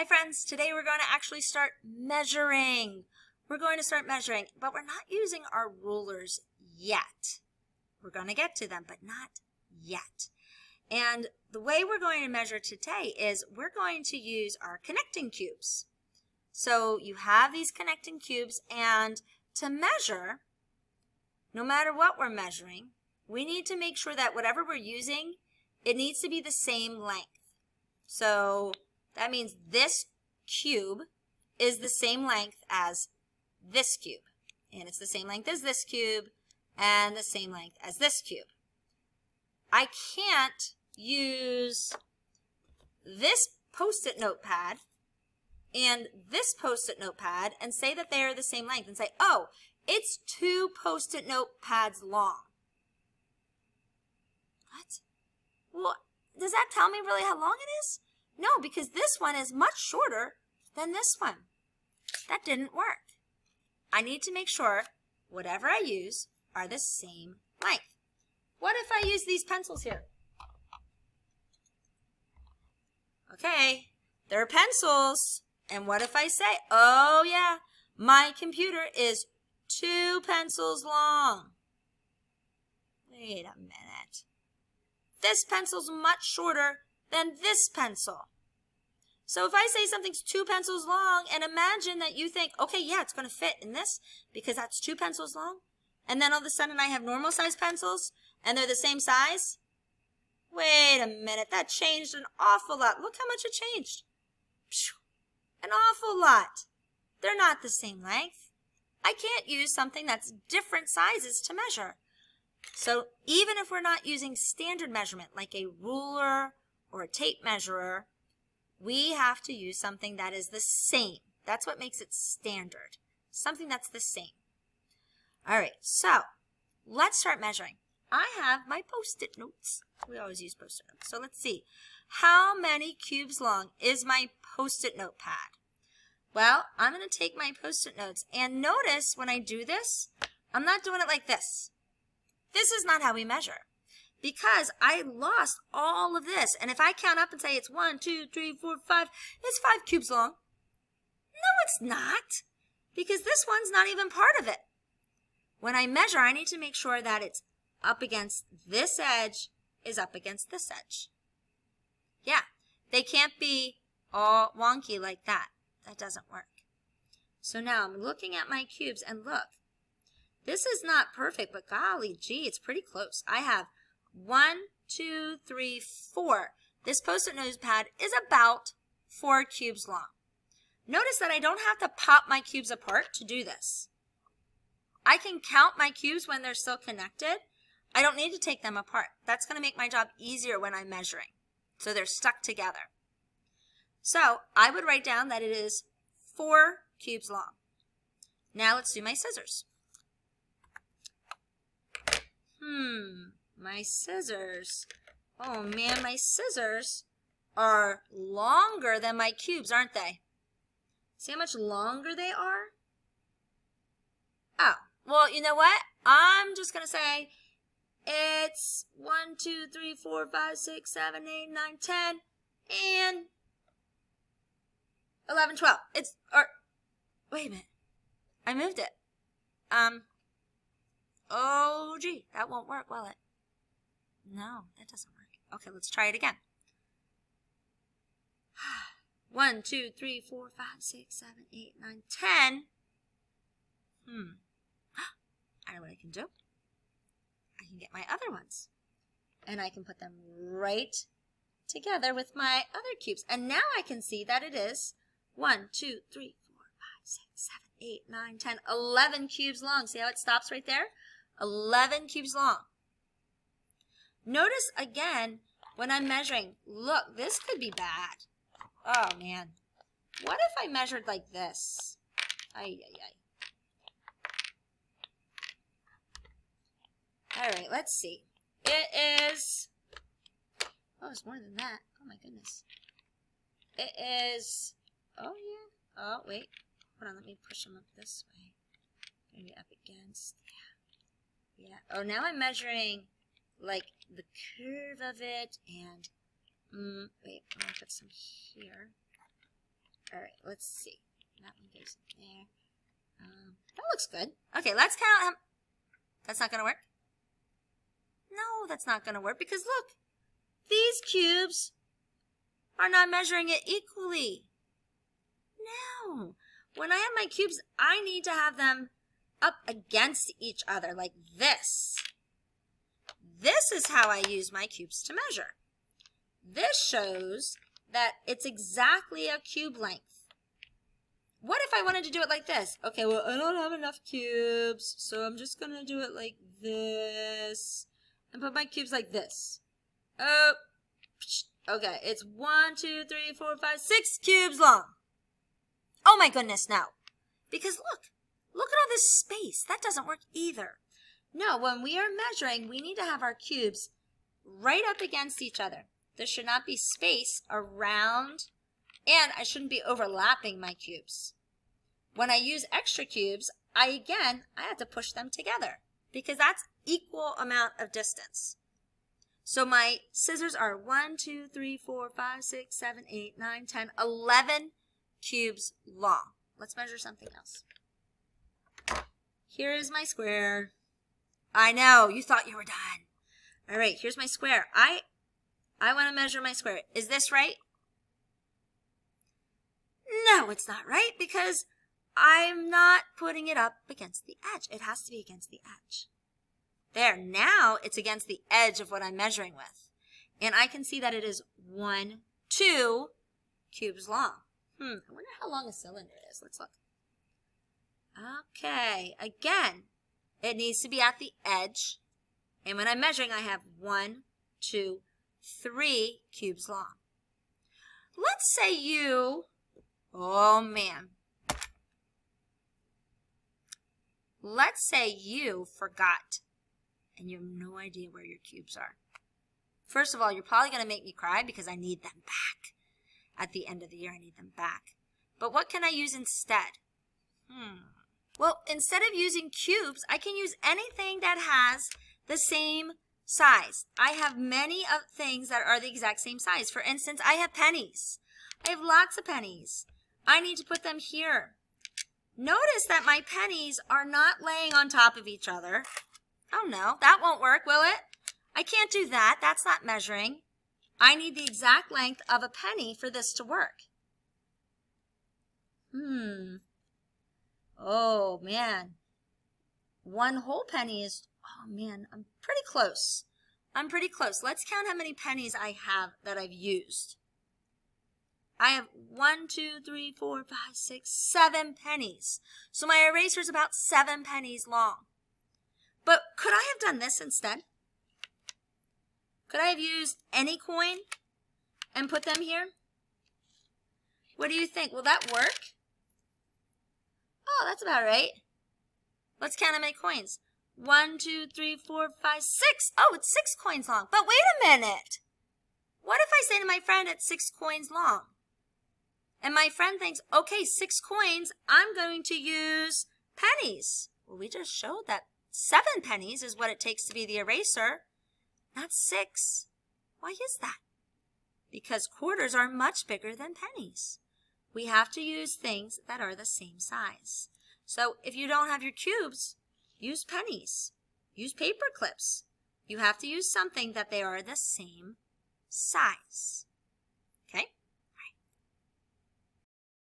Hi friends, today we're going to actually start measuring. We're going to start measuring, but we're not using our rulers yet. We're going to get to them, but not yet. And the way we're going to measure today is we're going to use our connecting cubes. So you have these connecting cubes and to measure, no matter what we're measuring, we need to make sure that whatever we're using, it needs to be the same length. So that means this cube is the same length as this cube. And it's the same length as this cube and the same length as this cube. I can't use this post-it notepad and this post-it notepad and say that they are the same length and say, oh, it's two post-it notepads long. What? Well, does that tell me really how long it is? No, because this one is much shorter than this one. That didn't work. I need to make sure whatever I use are the same length. What if I use these pencils here? Okay, they're pencils. And what if I say, oh yeah, my computer is two pencils long. Wait a minute. This pencil's much shorter than this pencil. So if I say something's two pencils long and imagine that you think, okay, yeah, it's going to fit in this because that's two pencils long. And then all of a sudden I have normal size pencils and they're the same size. Wait a minute, that changed an awful lot. Look how much it changed. An awful lot. They're not the same length. I can't use something that's different sizes to measure. So even if we're not using standard measurement like a ruler or a tape measurer, we have to use something that is the same. That's what makes it standard. Something that's the same. All right, so let's start measuring. I have my post-it notes. We always use post-it notes. So let's see. How many cubes long is my post-it note pad? Well, I'm going to take my post-it notes and notice when I do this, I'm not doing it like this. This is not how we measure because I lost all of this. And if I count up and say it's one, two, three, four, five, it's five cubes long. No, it's not because this one's not even part of it. When I measure, I need to make sure that it's up against this edge is up against this edge. Yeah, they can't be all wonky like that. That doesn't work. So now I'm looking at my cubes and look, this is not perfect, but golly gee, it's pretty close. I have one, two, three, four. This post-it notepad is about four cubes long. Notice that I don't have to pop my cubes apart to do this. I can count my cubes when they're still connected. I don't need to take them apart. That's going to make my job easier when I'm measuring. So they're stuck together. So I would write down that it is four cubes long. Now let's do my scissors. Hmm, my scissors. Oh man, my scissors are longer than my cubes, aren't they? See how much longer they are? Oh, well, you know what? I'm just going to say it's 1, 2, 3, 4, 5, 6, 7, 8, 9, 10, and 11, 12. It's, or, wait a minute. I moved it. Um, oh gee, that won't work, will it? No, that doesn't work. Okay, let's try it again. One, two, three, four, five, six, seven, eight, nine, ten. Hmm. I know what I can do. I can get my other ones. And I can put them right together with my other cubes. And now I can see that it is 1, 2, 3, 4, 5, 6, 7, 8, 9, 10, 11 cubes long. See how it stops right there? 11 cubes long. Notice again, when I'm measuring, look, this could be bad. Oh man. What if I measured like this? Ay, ay, ay. All right, let's see. It is, oh, it's more than that. Oh my goodness. It is, oh yeah. Oh, wait. Hold on, let me push them up this way. Maybe up against, yeah. Yeah. Oh, now I'm measuring like the curve of it and, mm, wait, I'm gonna put some here. All right, let's see. That one goes there. Um, that looks good. Okay, let's count. How, that's not to work? No, that's not to work because look, these cubes are not measuring it equally. No. When I have my cubes, I need to have them up against each other like this. This is how I use my cubes to measure. This shows that it's exactly a cube length. What if I wanted to do it like this? Okay, well, I don't have enough cubes, so I'm just going to do it like this and put my cubes like this. Oh, okay, it's one, two, three, four, five, six cubes long. Oh my goodness, no. Because look, look at all this space. That doesn't work either. No, when we are measuring, we need to have our cubes right up against each other. There should not be space around, and I shouldn't be overlapping my cubes. When I use extra cubes, I again, I have to push them together because that's equal amount of distance. So my scissors are 1, 2, 3, 4, 5, 6, 7, 8, 9, 10, 11 cubes long. Let's measure something else. Here is my square. I know, you thought you were done. All right, here's my square. I I want to measure my square. Is this right? No, it's not right because I'm not putting it up against the edge. It has to be against the edge. There, now it's against the edge of what I'm measuring with. And I can see that it is one, two cubes long. Hmm, I wonder how long a cylinder is. Let's look. Okay, again, it needs to be at the edge. And when I'm measuring, I have one, two, three cubes long. Let's say you, oh man, let's say you forgot and you have no idea where your cubes are. First of all, you're probably going to make me cry because I need them back. At the end of the year, I need them back. But what can I use instead? Hmm. Well, instead of using cubes, I can use anything that has the same size. I have many of things that are the exact same size. For instance, I have pennies. I have lots of pennies. I need to put them here. Notice that my pennies are not laying on top of each other. Oh no, that won't work, will it? I can't do that. That's not measuring. I need the exact length of a penny for this to work. Hmm. Oh, man. One whole penny is, oh man, I'm pretty close. I'm pretty close. Let's count how many pennies I have that I've used. I have one, two, three, four, five, six, seven pennies. So my eraser is about seven pennies long. But could I have done this instead? Could I have used any coin and put them here? What do you think? Will that work? Oh, that's about right. Let's count how many coins. One, two, three, four, five, six. Oh, it's six coins long. But wait a minute. What if I say to my friend it's six coins long? And my friend thinks, okay, six coins, I'm going to use pennies. Well, we just showed that seven pennies is what it takes to be the eraser, not six. Why is that? Because quarters are much bigger than pennies. We have to use things that are the same size. So if you don't have your cubes, use pennies. Use paper clips. You have to use something that they are the same size.